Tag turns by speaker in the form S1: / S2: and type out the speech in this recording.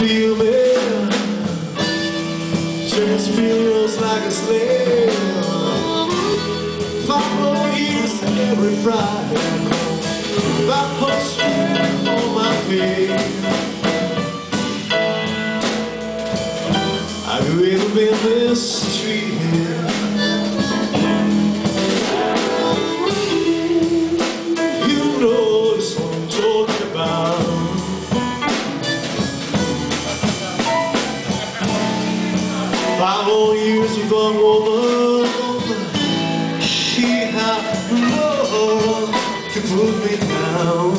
S1: feel me Just feels like a slave. More years every Friday. That puts on my feet. You ever been mistreated? My old years with a woman, she had no one to put me down.